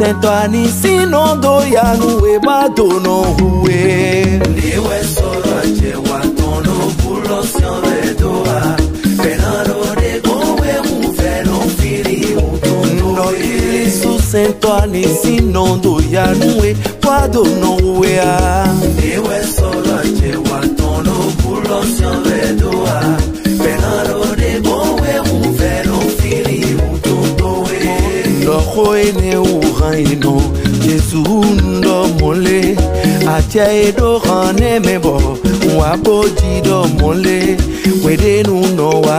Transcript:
sento ani sino do ya nu e ba do no hue. Niwe soro ache watono bulo siove doa. Penaro de gowe mu vero fili utondo no ili su sento ani sino do ya nu e ba do no hue. A Niwe soro ache watono bulo siove ndɔxɔ yi ne wuhan yi nɔ jesu ŋdɔ mɔle atia yi ɖo xɔ ne me bɔ wa bo dzi ɖɔ mɔle wɛɖɛ nu nɔ wa